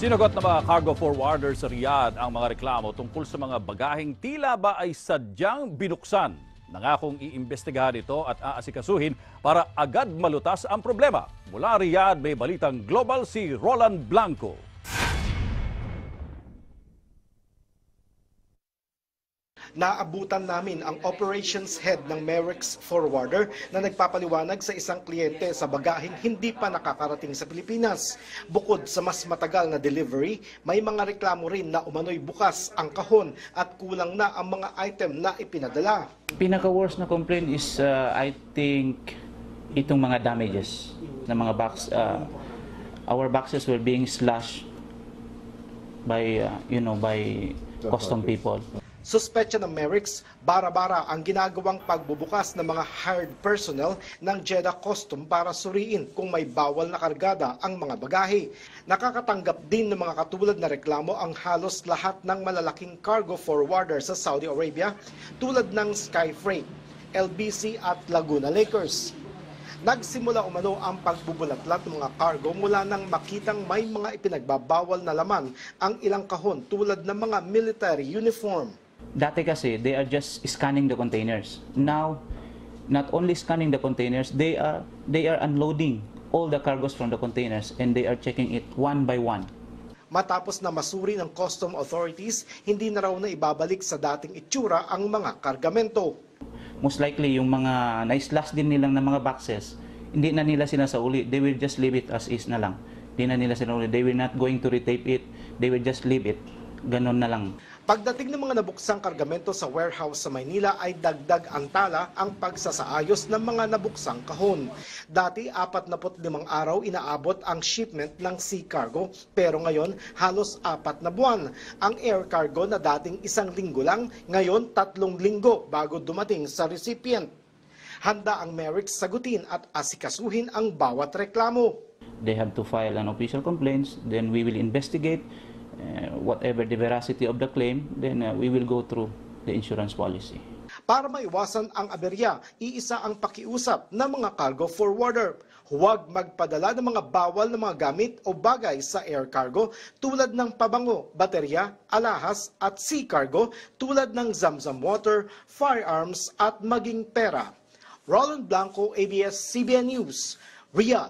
Sinagot ng mga cargo forwarder sa Riyadh ang mga reklamo tungkol sa mga bagaheng tila ba ay sadyang binuksan. Nangakong iimbestigahan ito at aasikasuhin para agad malutas ang problema. Mula Riyadh may balitang global si Roland Blanco. Naabutan namin ang operations head ng Merex Forwarder na nagpapaliwanag sa isang kliyente sa bagaheng hindi pa nakakarating sa Pilipinas. Bukod sa mas matagal na delivery, may mga reklamo rin na umano'y bukas ang kahon at kulang na ang mga item na ipinadala. Pinaka-worst na complaint is, uh, I think, itong mga damages ng mga box. Uh, our boxes were being slashed by, uh, you know, by custom people. Suspetsya ng Merix, bara-bara ang ginagawang pagbubukas ng mga hired personnel ng Jeddah Custom para suriin kung may bawal na kargada ang mga bagahe. Nakakatanggap din ng mga katulad na reklamo ang halos lahat ng malalaking cargo forwarder sa Saudi Arabia tulad ng Sky Freight, LBC at Laguna Lakers. Nagsimula umano ang pagbubulatlat ng mga cargo mula nang makitang may mga ipinagbabawal na laman ang ilang kahon tulad ng mga military uniform. Dati kasi, they are just scanning the containers. Now, not only scanning the containers, they are, they are unloading all the cargoes from the containers and they are checking it one by one. Matapos na masuri ng custom authorities, hindi na raw na ibabalik sa dating itsura ang mga kargamento. Most likely, yung mga na-slash din nilang ng mga boxes, hindi na nila sinasauli. They will just leave it as is na lang. Hindi na nila sinauli. They will not going to retape it. They will just leave it. Ganon na lang. Pagdating ng mga nabuksang kargamento sa warehouse sa Maynila ay dagdag antala ang pagsasaayos ng mga nabuksang kahon. Dati 45 araw inaabot ang shipment ng sea cargo pero ngayon halos apat na buwan. Ang air cargo na dating isang linggo lang ngayon tatlong linggo bago dumating sa recipient. Handa ang Merix sagutin at asikasuhin ang bawat reklamo. They have to file an official complaints. Then we will investigate whatever the veracity of the claim. Then uh, we will go through the insurance policy. Para maiwasan ang aberya, iisa ang pakiusap ng mga cargo forwarder. Huwag magpadala ng mga bawal na mga gamit o bagay sa air cargo tulad ng pabango, baterya, alahas at sea cargo tulad ng zamzam water, firearms at maging pera. Roland Blanco, ABS-CBN News, Riyadh.